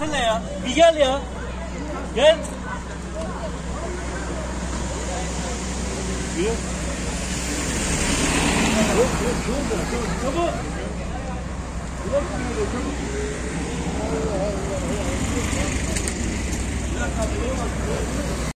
gelsene ya. Bir gel ya. Gel. Yürü. Çabuk. Allah Allah.